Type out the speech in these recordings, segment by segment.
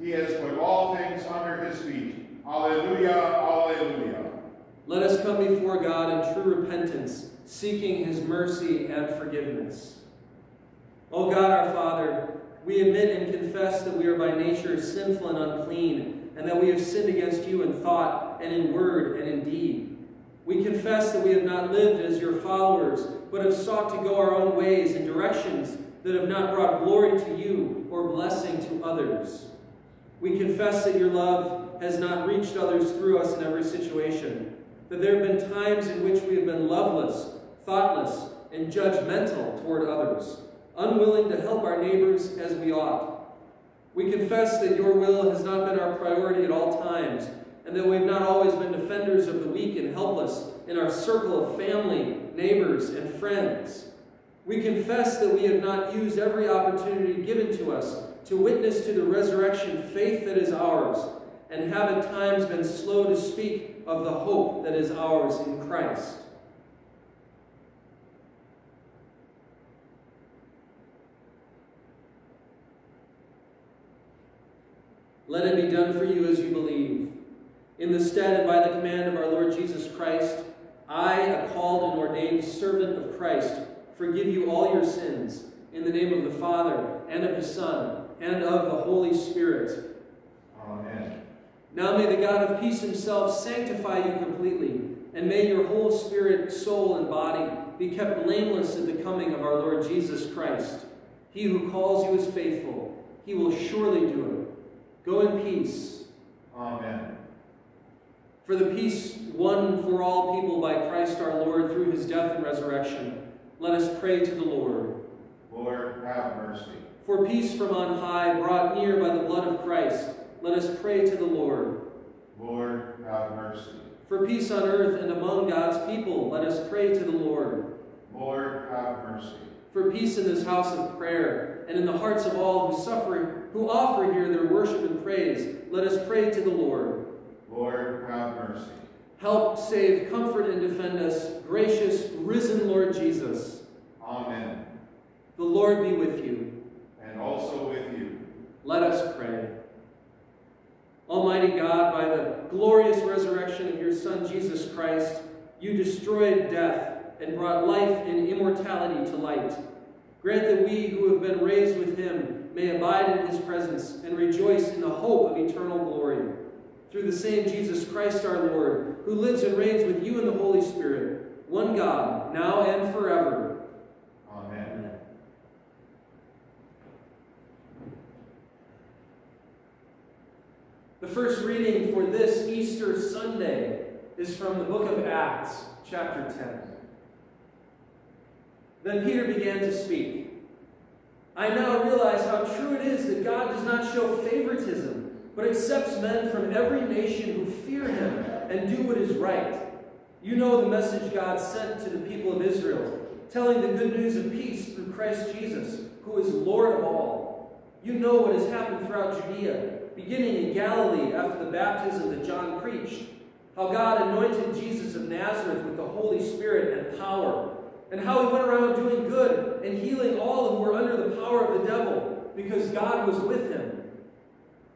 He has put all things under his feet. Alleluia, alleluia. Let us come before God in true repentance, seeking his mercy and forgiveness. O God our Father, we admit and confess that we are by nature sinful and unclean, and that we have sinned against you in thought and in word and in deed. We confess that we have not lived as your followers, but have sought to go our own ways and directions that have not brought glory to you or blessing to others. We confess that your love has not reached others through us in every situation, that there have been times in which we have been loveless, thoughtless, and judgmental toward others, unwilling to help our neighbors as we ought. We confess that your will has not been our priority at all times, and that we have not always been defenders of the weak and helpless in our circle of family, neighbors, and friends. We confess that we have not used every opportunity given to us to witness to the resurrection faith that is ours, and have at times been slow to speak of the hope that is ours in Christ. Let it be done for you as you believe. In the stead and by the command of our Lord Jesus Christ, I, a called and ordained servant of Christ, forgive you all your sins, in the name of the Father, and of the Son, and of the Holy Spirit. Amen. Now may the God of peace himself sanctify you completely, and may your whole spirit, soul, and body be kept blameless at the coming of our Lord Jesus Christ. He who calls you is faithful. He will surely do it. Go in peace. Amen. For the peace won for all people by Christ our Lord through his death and resurrection, let us pray to the Lord. Lord, have mercy. For peace from on high, brought near by the blood of Christ, let us pray to the Lord. Lord, have mercy. For peace on earth and among God's people, let us pray to the Lord. Lord, have mercy. For peace in this house of prayer and in the hearts of all who suffer, who offer here their worship and praise, let us pray to the Lord. Lord, have mercy. Help, save, comfort, and defend us, gracious, risen Lord Jesus. Amen. The Lord be with you. And also with you. Let us pray. Almighty God, by the glorious resurrection of your Son, Jesus Christ, you destroyed death and brought life and immortality to light. Grant that we who have been raised with him may abide in his presence and rejoice in the hope of eternal glory. Through the same Jesus Christ our Lord, who lives and reigns with you in the Holy Spirit, one God, now and forever. Amen. The first reading for this Easter Sunday is from the book of Acts, chapter 10. Then Peter began to speak. I now realize how true it is that God does not show favoritism, but accepts men from every nation who fear him and do what is right. You know the message God sent to the people of Israel, telling the good news of peace through Christ Jesus, who is Lord of all. You know what has happened throughout Judea, beginning in Galilee after the baptism that John preached, how God anointed Jesus of Nazareth with the Holy Spirit and power and how he went around doing good and healing all who were under the power of the devil, because God was with him.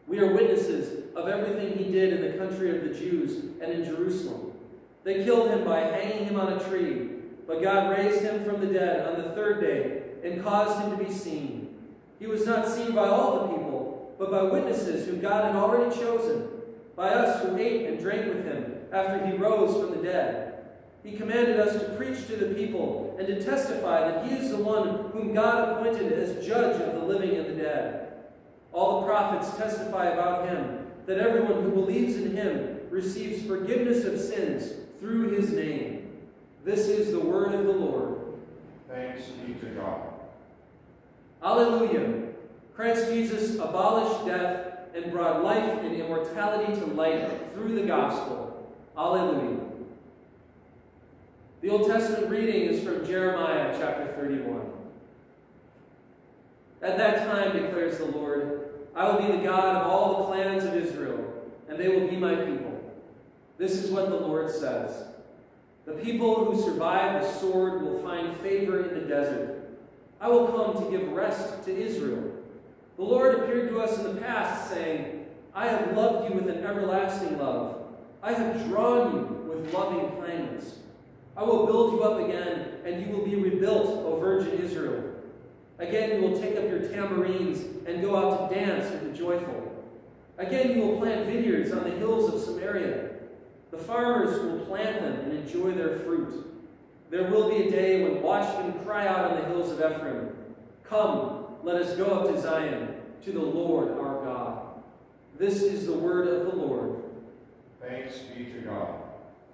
We are witnesses of everything he did in the country of the Jews and in Jerusalem. They killed him by hanging him on a tree, but God raised him from the dead on the third day and caused him to be seen. He was not seen by all the people, but by witnesses whom God had already chosen, by us who ate and drank with him after he rose from the dead. He commanded us to preach to the people and to testify that he is the one whom God appointed as judge of the living and the dead. All the prophets testify about him that everyone who believes in him receives forgiveness of sins through his name. This is the word of the Lord. Thanks be to God. Alleluia. Christ Jesus abolished death and brought life and immortality to light through the gospel. Alleluia. The Old Testament reading is from Jeremiah chapter 31. At that time, declares the Lord, I will be the God of all the clans of Israel, and they will be my people. This is what the Lord says. The people who survive the sword will find favor in the desert. I will come to give rest to Israel. The Lord appeared to us in the past, saying, I have loved you with an everlasting love. I have drawn you with loving kindness. I will build you up again, and you will be rebuilt, O Virgin Israel. Again, you will take up your tambourines and go out to dance with the joyful. Again, you will plant vineyards on the hills of Samaria. The farmers will plant them and enjoy their fruit. There will be a day when watchmen cry out on the hills of Ephraim, Come, let us go up to Zion, to the Lord our God. This is the word of the Lord. Thanks be to God.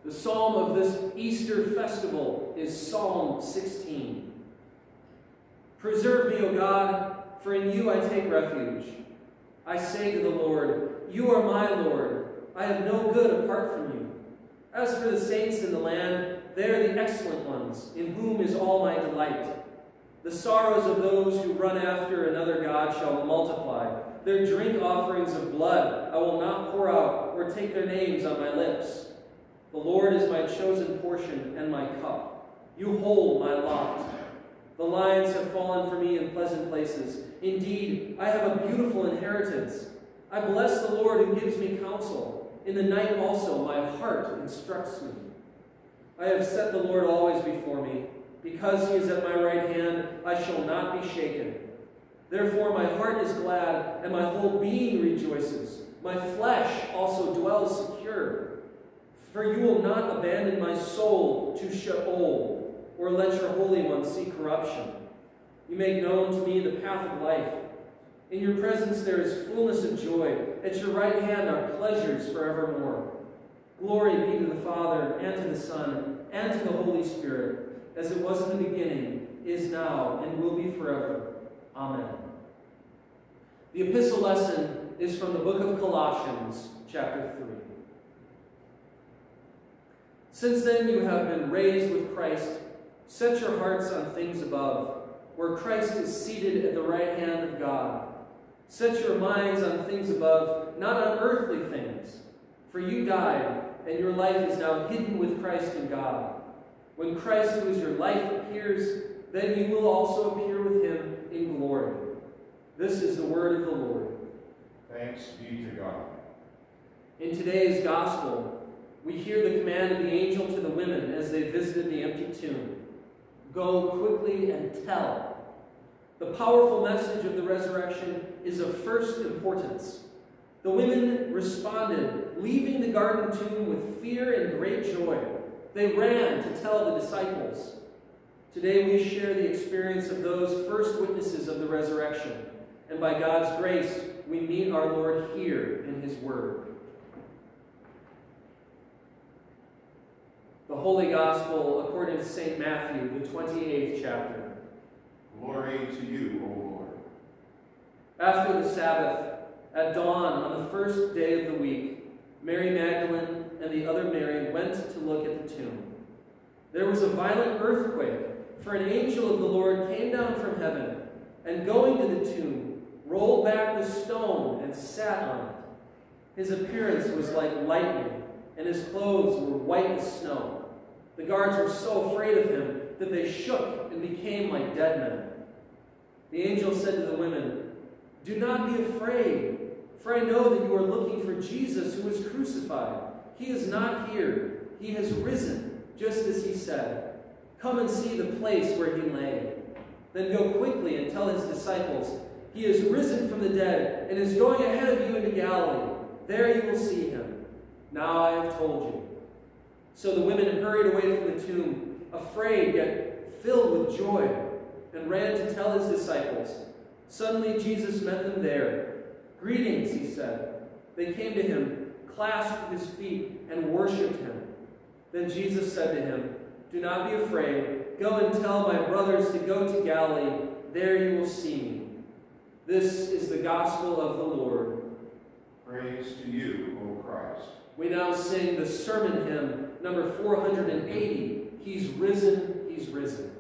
The psalm of this Easter festival is Psalm 16. Preserve me, O God, for in you I take refuge. I say to the Lord, You are my Lord. I have no good apart from you. As for the saints in the land, they are the excellent ones, in whom is all my delight. The sorrows of those who run after another God shall multiply. Their drink offerings of blood I will not pour out, or take their names on my lips. The Lord is my chosen portion and my cup. You hold my lot. The lions have fallen for me in pleasant places. Indeed, I have a beautiful inheritance. I bless the Lord who gives me counsel. In the night also my heart instructs me. I have set the Lord always before me. Because he is at my right hand, I shall not be shaken. Therefore my heart is glad, and my whole being rejoices. My flesh also dwells secure. For you will not abandon my soul to Sheol or let your Holy One see corruption. You make known to me the path of life. In your presence there is fullness of joy. At your right hand are pleasures forevermore. Glory be to the Father, and to the Son, and to the Holy Spirit, as it was in the beginning, is now, and will be forever. Amen. The epistle lesson is from the book of Colossians, chapter 3. Since then you have been raised with Christ Set your hearts on things above, where Christ is seated at the right hand of God. Set your minds on things above, not on earthly things. For you died, and your life is now hidden with Christ in God. When Christ, who is your life, appears, then you will also appear with him in glory. This is the word of the Lord. Thanks be to God. In today's gospel, we hear the command of the angel to the women as they visited the empty tomb. Go quickly and tell. The powerful message of the resurrection is of first importance. The women responded, leaving the garden tomb with fear and great joy. They ran to tell the disciples. Today we share the experience of those first witnesses of the resurrection, and by God's grace, we meet our Lord here in His Word. The Holy Gospel according to St. Matthew, the 28th chapter. Glory to you, O Lord. After the Sabbath, at dawn on the first day of the week, Mary Magdalene and the other Mary went to look at the tomb. There was a violent earthquake, for an angel of the Lord came down from heaven, and going to the tomb, rolled back the stone and sat on it. His appearance was like lightning and his clothes were white as snow. The guards were so afraid of him that they shook and became like dead men. The angel said to the women, Do not be afraid, for I know that you are looking for Jesus who was crucified. He is not here. He has risen, just as he said. Come and see the place where he lay. Then go quickly and tell his disciples, He is risen from the dead and is going ahead of you into Galilee. There you will see him. Now I have told you. So the women hurried away from the tomb, afraid yet filled with joy, and ran to tell his disciples. Suddenly Jesus met them there. Greetings, he said. They came to him, clasped his feet, and worshipped him. Then Jesus said to him, Do not be afraid. Go and tell my brothers to go to Galilee. There you will see me. This is the gospel of the Lord. Praise to you, O Christ. we now sing the sermon hymn number 480 He's risen, He's risen.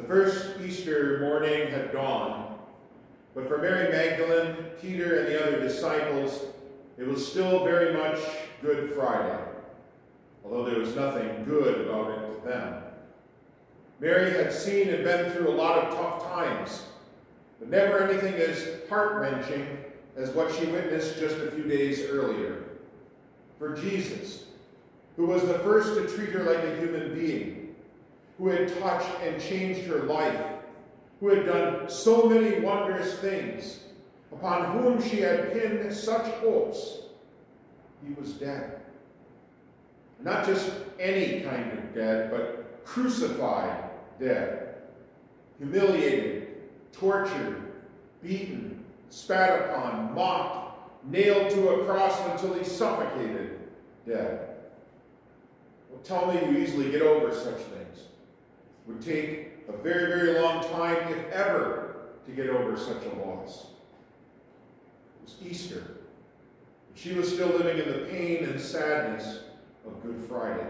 The first Easter morning had dawned, but for Mary Magdalene, Peter, and the other disciples, it was still very much Good Friday, although there was nothing good about it to them. Mary had seen and been through a lot of tough times, but never anything as heart-wrenching as what she witnessed just a few days earlier. For Jesus, who was the first to treat her like a human being, who had touched and changed her life, who had done so many wondrous things, upon whom she had pinned such hopes, he was dead. Not just any kind of dead, but crucified dead, humiliated, tortured, beaten, spat upon, mocked, nailed to a cross until he suffocated, dead. Well, tell me you easily get over such things would take a very, very long time, if ever, to get over such a loss. It was Easter. And she was still living in the pain and sadness of Good Friday.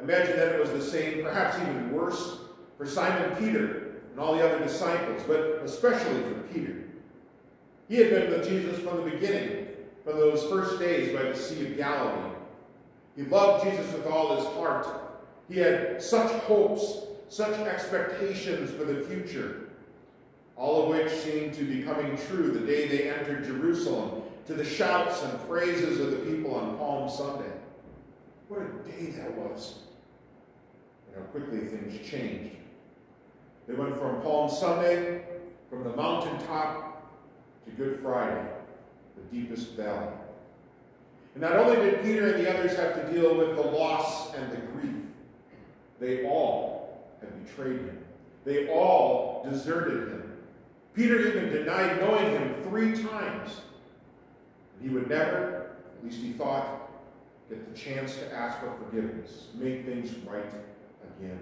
imagine that it was the same, perhaps even worse, for Simon Peter and all the other disciples, but especially for Peter. He had been with Jesus from the beginning, from those first days by the Sea of Galilee. He loved Jesus with all his heart. He had such hopes, such expectations for the future, all of which seemed to be coming true the day they entered Jerusalem to the shouts and praises of the people on Palm Sunday. What a day that was. And how quickly things changed. They went from Palm Sunday, from the mountaintop, to Good Friday, the deepest valley. And not only did Peter and the others have to deal with the loss and the grief, they all had betrayed him. They all deserted him. Peter even denied knowing him three times. He would never, at least he thought, get the chance to ask for forgiveness, make things right again.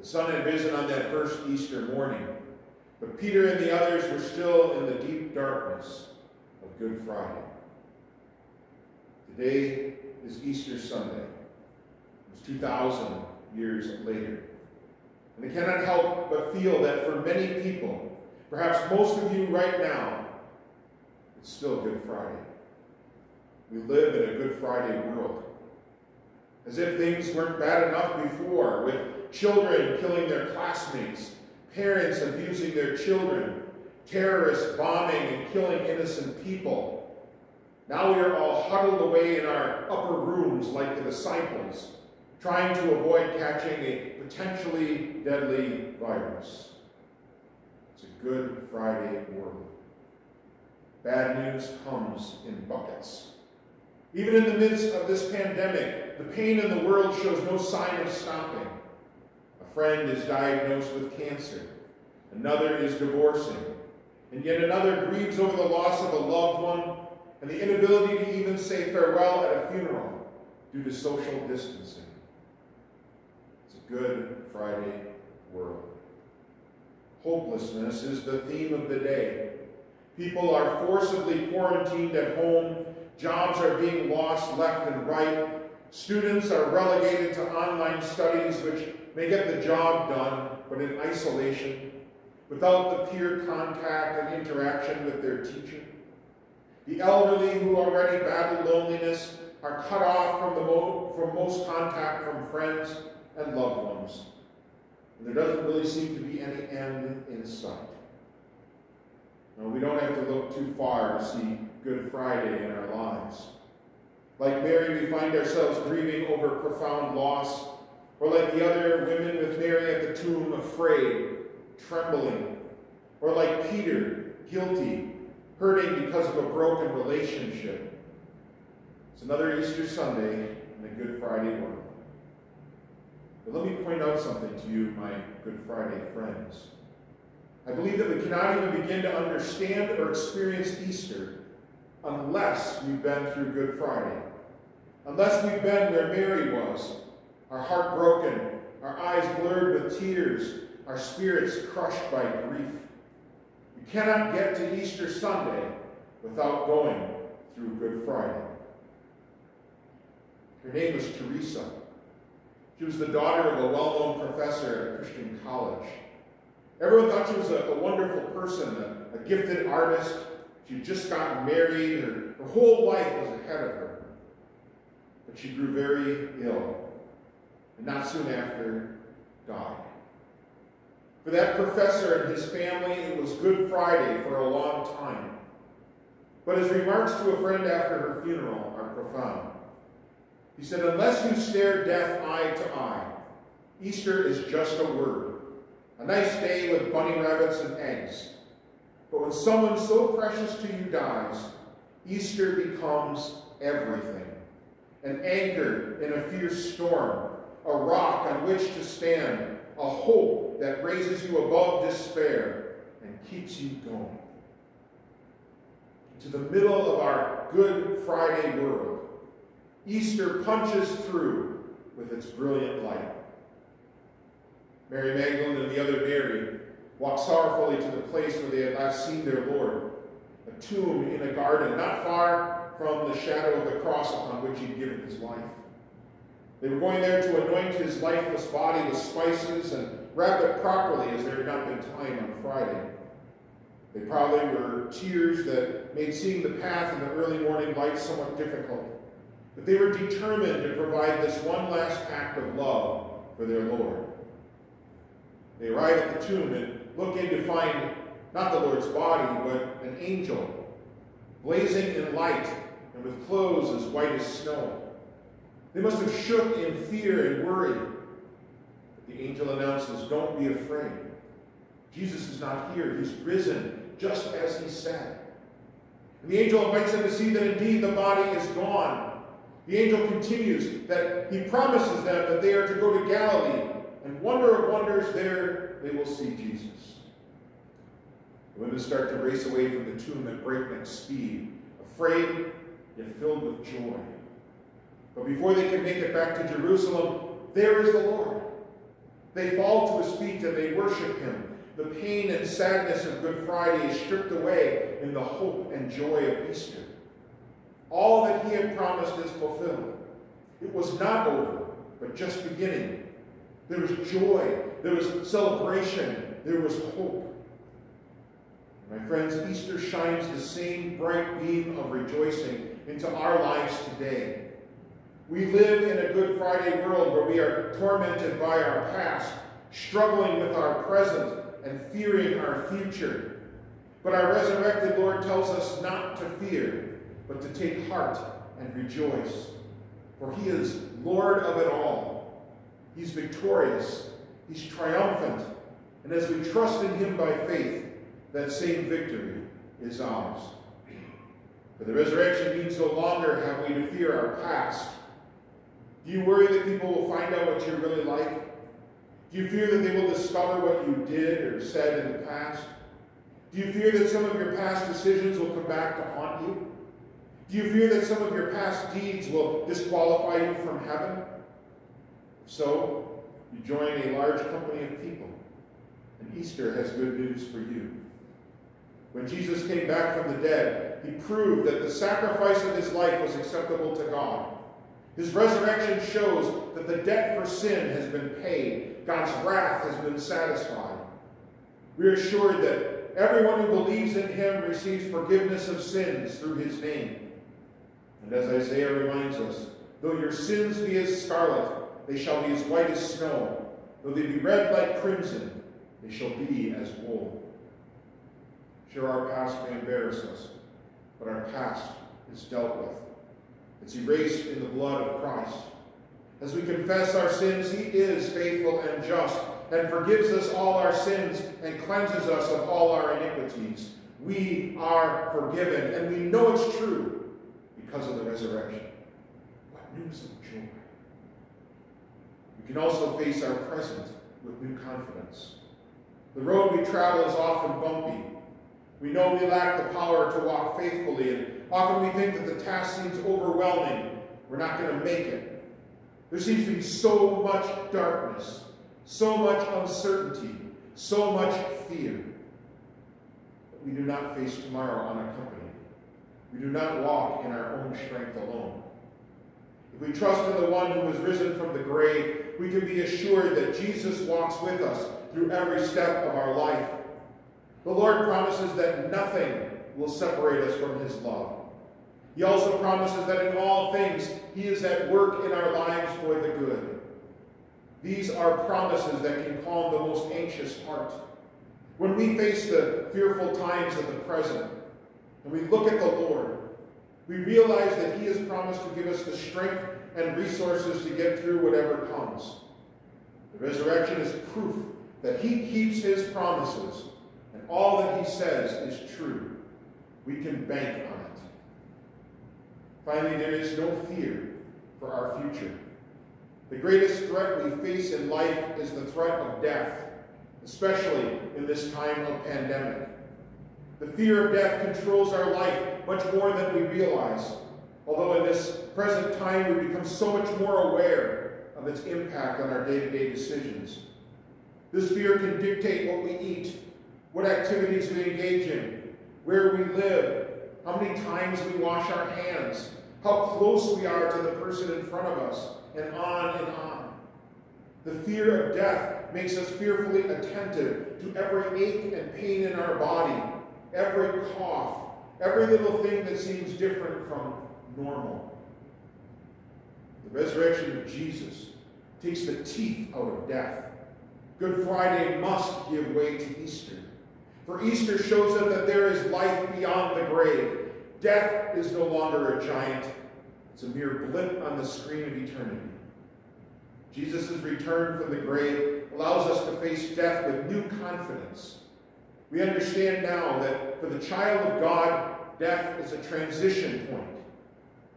The sun had risen on that first Easter morning, but Peter and the others were still in the deep darkness of Good Friday. Today is Easter Sunday. It's 2,000 years later. And I cannot help but feel that for many people, perhaps most of you right now, it's still Good Friday. We live in a Good Friday world. As if things weren't bad enough before, with children killing their classmates, parents abusing their children, terrorists bombing and killing innocent people. Now we are all huddled away in our upper rooms like the disciples, trying to avoid catching a potentially deadly virus. It's a Good Friday world. Bad news comes in buckets. Even in the midst of this pandemic, the pain in the world shows no sign of stopping. A friend is diagnosed with cancer. Another is divorcing. And yet another grieves over the loss of a loved one and the inability to even say farewell at a funeral due to social distancing. Good Friday world. Hopelessness is the theme of the day. People are forcibly quarantined at home. Jobs are being lost left and right. Students are relegated to online studies, which may get the job done, but in isolation, without the peer contact and interaction with their teacher. The elderly who already battle loneliness are cut off from, the mo from most contact from friends and loved ones. And there doesn't really seem to be any end in sight. No, we don't have to look too far to see Good Friday in our lives. Like Mary, we find ourselves grieving over profound loss, or like the other women with Mary at the tomb, afraid, trembling, or like Peter, guilty, hurting because of a broken relationship. It's another Easter Sunday and a Good Friday world. But let me point out something to you, my Good Friday friends. I believe that we cannot even begin to understand or experience Easter unless we've been through Good Friday. Unless we've been where Mary was, our heart broken, our eyes blurred with tears, our spirits crushed by grief. We cannot get to Easter Sunday without going through Good Friday. Her name was Teresa. She was the daughter of a well-known professor at a Christian college. Everyone thought she was a, a wonderful person, a, a, gifted artist. She'd just gotten married. Her, her whole life was ahead of her. But she grew very ill, and not soon after, died. For that professor and his family, it was Good Friday for a long time. But his remarks to a friend after her funeral are profound. He said, Unless you stare death eye to eye, Easter is just a word, a nice day with bunny rabbits and eggs. But when someone so precious to you dies, Easter becomes everything an anchor in a fierce storm, a rock on which to stand, a hope that raises you above despair and keeps you going. To the middle of our Good Friday world, Easter punches through with its brilliant light. Mary Magdalene and the other Mary walked sorrowfully to the place where they had last seen their Lord, a tomb in a garden not far from the shadow of the cross upon which he'd given his life. They were going there to anoint his lifeless body with spices and wrap it properly as there had not been time on Friday. They probably were tears that made seeing the path in the early morning light somewhat difficult. But they were determined to provide this one last act of love for their Lord. They arrive at the tomb and look in to find not the Lord's body, but an angel, blazing in light and with clothes as white as snow. They must have shook in fear and worry. But the angel announces, Don't be afraid. Jesus is not here. He's risen, just as he said. And the angel invites them to see that indeed the body is gone. The angel continues that he promises them that they are to go to Galilee, and wonder of wonders, there they will see Jesus. The women start to race away from the tomb at breakneck speed, afraid yet filled with joy. But before they can make it back to Jerusalem, there is the Lord. They fall to his feet and they worship him. The pain and sadness of Good Friday is stripped away in the hope and joy of Easter. All that he had promised is fulfilled. It was not over, but just beginning. There was joy, there was celebration, there was hope. My friends, Easter shines the same bright beam of rejoicing into our lives today. We live in a Good Friday world where we are tormented by our past, struggling with our present, and fearing our future. But our resurrected Lord tells us not to fear, but to take heart and rejoice. For he is Lord of it all. He's victorious. He's triumphant. And as we trust in him by faith, that same victory is ours. For the resurrection means no longer have we to fear our past. Do you worry that people will find out what you're really like? Do you fear that they will discover what you did or said in the past? Do you fear that some of your past decisions will come back to haunt you? Do you fear that some of your past deeds will disqualify you from heaven? So, you join a large company of people, and Easter has good news for you. When Jesus came back from the dead, he proved that the sacrifice of his life was acceptable to God. His resurrection shows that the debt for sin has been paid. God's wrath has been satisfied. We are assured that everyone who believes in him receives forgiveness of sins through his name. And as Isaiah reminds us, though your sins be as scarlet, they shall be as white as snow. Though they be red like crimson, they shall be as wool. Sure, our past may embarrass us, but our past is dealt with. It's erased in the blood of Christ. As we confess our sins, he is faithful and just and forgives us all our sins and cleanses us of all our iniquities. We are forgiven, and we know it's true because of the resurrection. What news of joy! We can also face our present with new confidence. The road we travel is often bumpy, we know we lack the power to walk faithfully, and often we think that the task seems overwhelming. We're not going to make it. There seems to be so much darkness, so much uncertainty, so much fear. But we do not face tomorrow unaccompanied. We do not walk in our own strength alone. If we trust in the one who has risen from the grave, we can be assured that Jesus walks with us through every step of our life the Lord promises that nothing will separate us from his love. He also promises that in all things he is at work in our lives for the good. These are promises that can calm the most anxious heart. When we face the fearful times of the present, and we look at the Lord, we realize that he has promised to give us the strength and resources to get through whatever comes. The resurrection is proof that he keeps his promises and all that he says is true. We can bank on it. Finally, there is no fear for our future. The greatest threat we face in life is the threat of death, especially in this time of pandemic. The fear of death controls our life much more than we realize, although in this present time we become so much more aware of its impact on our day-to-day -day decisions. This fear can dictate what we eat, what activities we engage in, where we live, how many times we wash our hands, how close we are to the person in front of us, and on and on. The fear of death makes us fearfully attentive to every ache and pain in our body, every cough, every little thing that seems different from normal. The resurrection of Jesus takes the teeth out of death. Good Friday must give way to Easter. For Easter shows us that there is life beyond the grave. Death is no longer a giant, it's a mere blip on the screen of eternity. Jesus' return from the grave allows us to face death with new confidence. We understand now that for the child of God, death is a transition point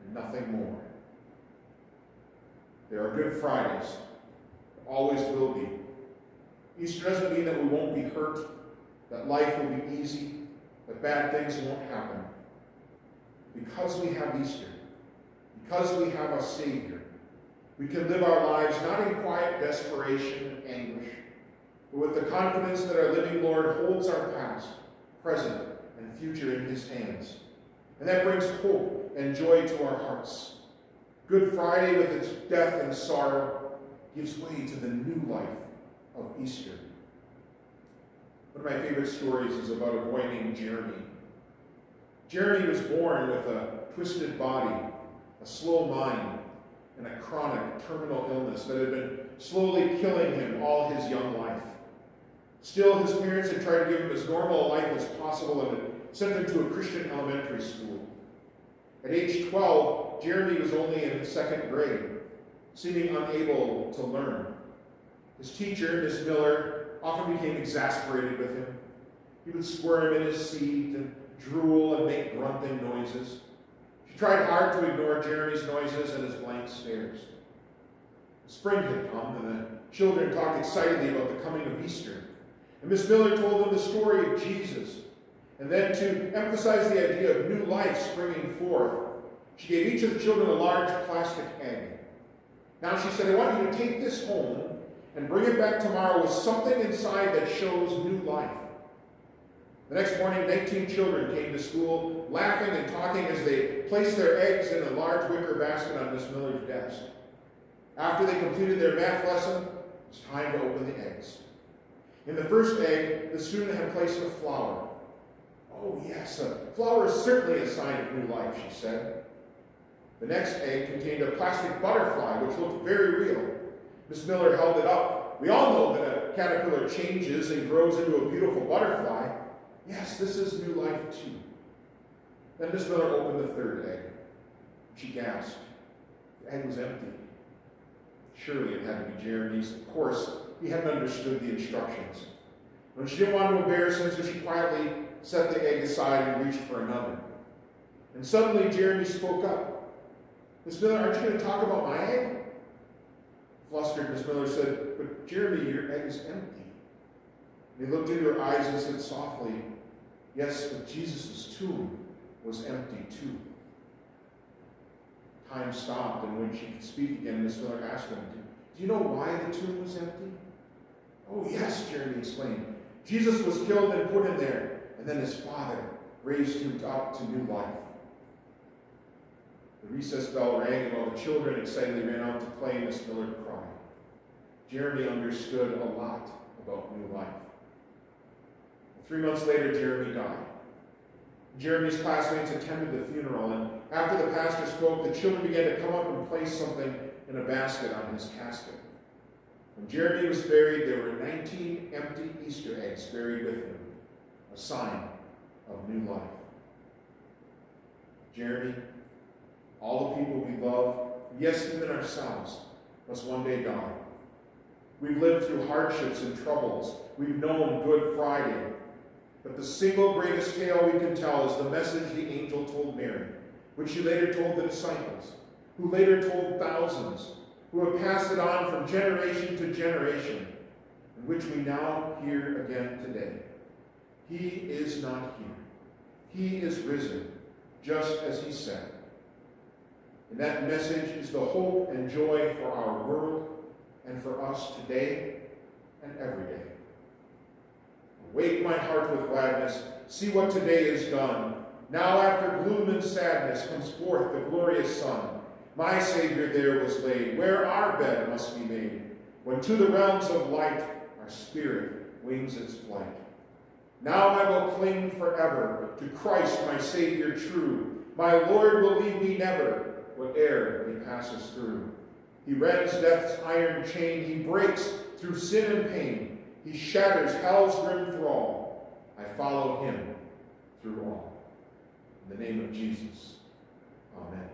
and nothing more. There are Good Fridays, always will be. Easter doesn't mean that we won't be hurt, that life will be easy, that bad things won't happen. Because we have Easter, because we have a Savior, we can live our lives not in quiet desperation and anguish, but with the confidence that our living Lord holds our past, present, and future in his hands. And that brings hope and joy to our hearts. Good Friday, with its death and sorrow, gives way to the new life of Easter. One of my favorite stories is about a boy named Jeremy. Jeremy was born with a twisted body, a slow mind, and a chronic terminal illness that had been slowly killing him all his young life. Still, his parents had tried to give him as normal a life as possible and had sent him to a Christian elementary school. At age 12, Jeremy was only in second grade, seeming unable to learn. His teacher, Miss Miller, often became exasperated with him. He would squirm in his seat and drool and make grunting noises. She tried hard to ignore Jeremy's noises and his blank stares. Spring had come, and the children talked excitedly about the coming of Easter. And Miss Miller told them the story of Jesus. And then to emphasize the idea of new life springing forth, she gave each of the children a large plastic egg. Now she said, I want you to take this home and bring it back tomorrow with something inside that shows new life. The next morning, 19 children came to school, laughing and talking as they placed their eggs in a large wicker basket on Miss Miller's desk. After they completed their math lesson, it was time to open the eggs. In the first egg, the student had placed a flower. Oh, yes, a flower is certainly a sign of new life, she said. The next egg contained a plastic butterfly, which looked very real. Miss Miller held it up. We all know that a caterpillar changes and grows into a beautiful butterfly. Yes, this is new life too. Then Miss Miller opened the third egg. She gasped. The egg was empty. Surely it had to be Jeremy's. Of course, he hadn't understood the instructions. When she didn't want to embarrass him, so she quietly set the egg aside and reached for another. And suddenly Jeremy spoke up. Miss Miller, aren't you going to talk about my egg? Flustered, Miss Miller said, But Jeremy, your egg is empty. And he looked into her eyes and said softly, Yes, but Jesus' tomb was empty too. Time stopped, and when she could speak again, Miss Miller asked him, Do you know why the tomb was empty? Oh, yes, Jeremy explained. Jesus was killed and put in there, and then his father raised him up to new life. The recess bell rang, and all the children excitedly ran out to play, Miss Miller cried. Jeremy understood a lot about new life. Three months later, Jeremy died. Jeremy's classmates attended the funeral, and after the pastor spoke, the children began to come up and place something in a basket on his casket. When Jeremy was buried, there were 19 empty Easter eggs buried with him, a sign of new life. Jeremy, all the people we love, yes, even ourselves, must one day die. We've lived through hardships and troubles. We've known Good Friday. But the single greatest tale we can tell is the message the angel told Mary, which she later told the disciples, who later told thousands, who have passed it on from generation to generation, and which we now hear again today. He is not here. He is risen, just as he said. And that message is the hope and joy for our world and for us today and every day. Wake my heart with gladness. See what today is done. Now after gloom and sadness comes forth the glorious sun. My Savior there was laid, where our bed must be made, when to the realms of light our spirit wings its flight. Now I will cling forever to Christ my Savior true. My Lord will leave me never, whate'er he passes through. He rends death's iron chain, he breaks through sin and pain. He shatters hell's grim thrall. I follow him through all. In the name of Jesus, amen.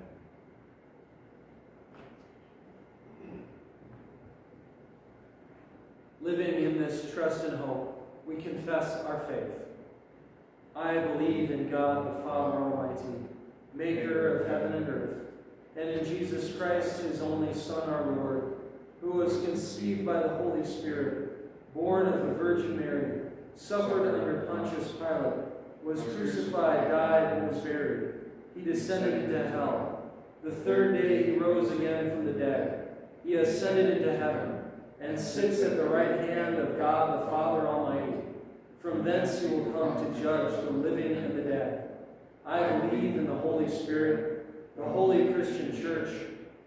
Living in this trust and hope, we confess our faith. I believe in God the Father Almighty, maker of heaven and earth, and in Jesus Christ, his only Son, our Lord, who was conceived by the Holy Spirit, born of the Virgin Mary, suffered under Pontius Pilate, was crucified, died, and was buried. He descended into hell. The third day he rose again from the dead. He ascended into heaven and sits at the right hand of God the Father Almighty. From thence he will come to judge the living and the dead. I believe in the Holy Spirit, the holy Christian church,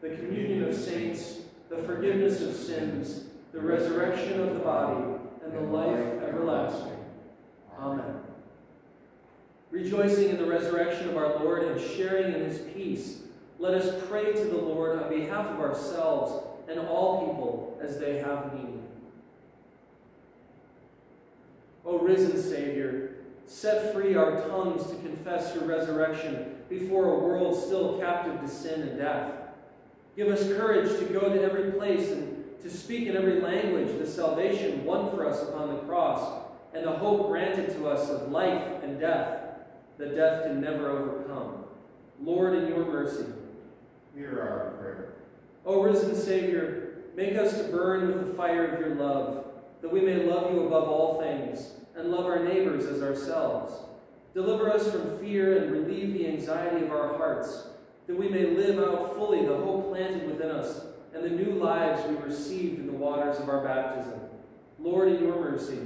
the communion of saints, the forgiveness of sins, the resurrection of the body, and the life everlasting. Amen. Rejoicing in the resurrection of our Lord and sharing in his peace, let us pray to the Lord on behalf of ourselves and all people as they have need. O risen Savior, set free our tongues to confess your resurrection before a world still captive to sin and death. Give us courage to go to every place and to speak in every language the salvation won for us upon the cross and the hope granted to us of life and death that death can never overcome. Lord, in your mercy, hear our prayer. O risen Savior, make us to burn with the fire of your love, that we may love you above all things and love our neighbors as ourselves. Deliver us from fear and relieve the anxiety of our hearts, that we may live out fully the hope planted within us and the new lives we received in the waters of our baptism. Lord, in your mercy,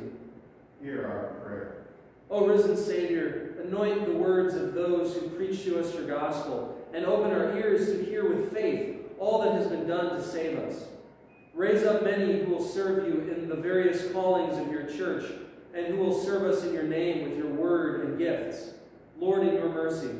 hear our prayer. O risen Savior, anoint the words of those who preach to us your gospel, and open our ears to hear with faith all that has been done to save us. Raise up many who will serve you in the various callings of your church, and who will serve us in your name with your word and gifts. Lord, in your mercy.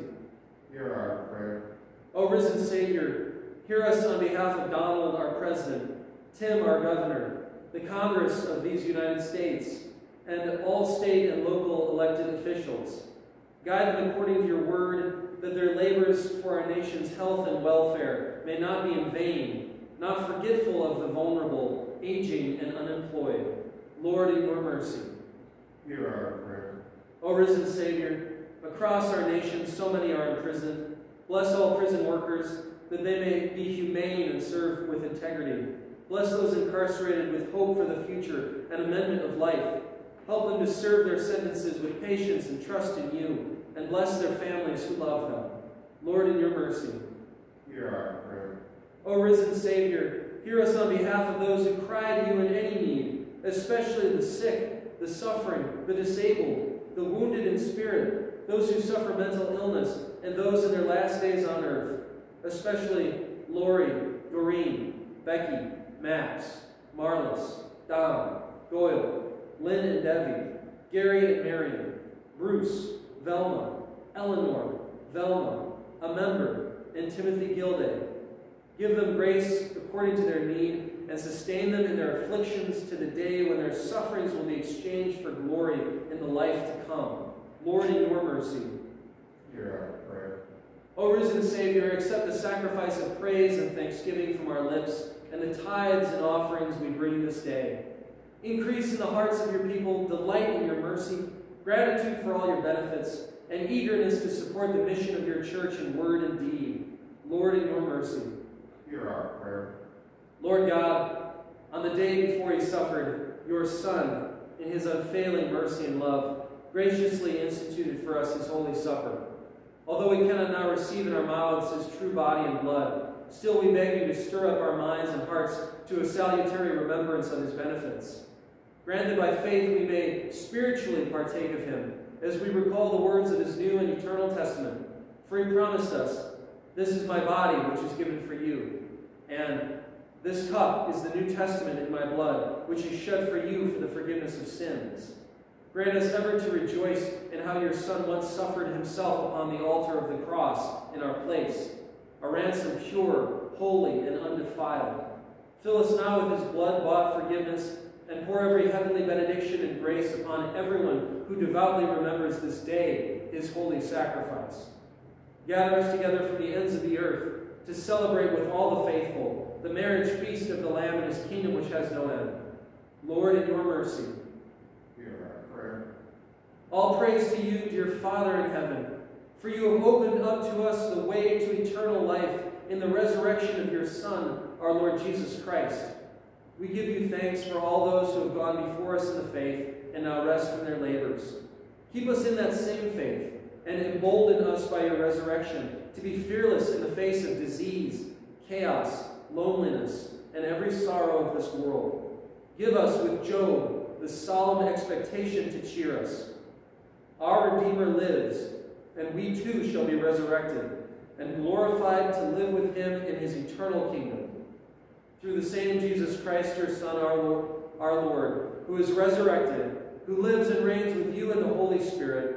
Hear our prayer. O risen Savior, hear us on behalf of Donald, our president, Tim, our governor, the Congress of these United States, and all state and local elected officials. Guide them according to your word, that their labors for our nation's health and welfare may not be in vain, not forgetful of the vulnerable, aging, and unemployed. Lord, in your mercy. Hear our prayer. O risen Savior, across our nation so many are imprisoned. Bless all prison workers, that they may be humane and serve with integrity. Bless those incarcerated with hope for the future and amendment of life. Help them to serve their sentences with patience and trust in you, and bless their families who love them. Lord, in your mercy. Hear our prayer. O risen Savior, hear us on behalf of those who cry to you in any need, especially the sick, the suffering, the disabled, the wounded in spirit, those who suffer mental illness, and those in their last days on earth, especially Lori, Doreen, Becky, Max, Marlis, Don, Doyle, Lynn and Debbie, Gary and Marion, Bruce, Velma, Eleanor, Velma, a member, and Timothy Gilday. Give them grace according to their need and sustain them in their afflictions to the day when their sufferings will be exchanged for glory in the life to come. Lord, in your mercy. Hear our prayer. O risen Savior, accept the sacrifice of praise and thanksgiving from our lips and the tithes and offerings we bring this day. Increase in the hearts of your people delight in your mercy, gratitude for all your benefits, and eagerness to support the mission of your church in word and deed. Lord, in your mercy. Hear our prayer. Lord God, on the day before he suffered, your Son, in his unfailing mercy and love, graciously instituted for us his holy supper. Although we cannot now receive in our mouths his true body and blood, still we beg you to stir up our minds and hearts to a salutary remembrance of his benefits. Grant that by faith we may spiritually partake of him, as we recall the words of his new and eternal testament. For he promised us, This is my body, which is given for you. And this cup is the New Testament in my blood, which is shed for you for the forgiveness of sins. Grant us ever to rejoice in how your Son once suffered himself upon the altar of the cross in our place, a ransom pure, holy, and undefiled. Fill us now with his blood bought forgiveness, and pour every heavenly benediction and grace upon everyone who devoutly remembers this day, his holy sacrifice. Gather us together from the ends of the earth to celebrate with all the faithful the marriage feast of the Lamb and his kingdom which has no end. Lord, in your mercy, Hear our prayer. all praise to you, dear Father in heaven, for you have opened up to us the way to eternal life in the resurrection of your Son, our Lord Jesus Christ. We give you thanks for all those who have gone before us in the faith and now rest from their labors. Keep us in that same faith and embolden us by your resurrection to be fearless in the face of disease, chaos, loneliness, and every sorrow of this world. Give us, with Job, the solemn expectation to cheer us. Our Redeemer lives, and we too shall be resurrected and glorified to live with him in his eternal kingdom. Through the same Jesus Christ, your Son, our Lord, our Lord, who is resurrected, who lives and reigns with you in the Holy Spirit,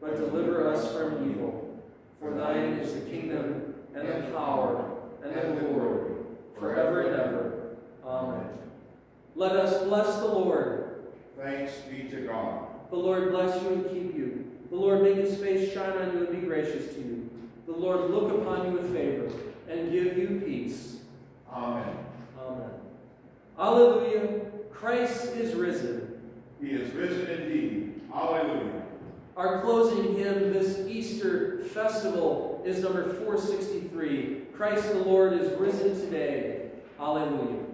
but deliver us from evil. For thine is the kingdom, and the power, and the glory, forever and ever. Amen. Let us bless the Lord. Thanks be to God. The Lord bless you and keep you. The Lord make his face shine on you and be gracious to you. The Lord look upon you with favor and give you peace. Amen. Amen. Alleluia. Christ is risen. He is risen indeed. Alleluia. Our closing hymn this Easter festival is number 463. Christ the Lord is risen today. Alleluia.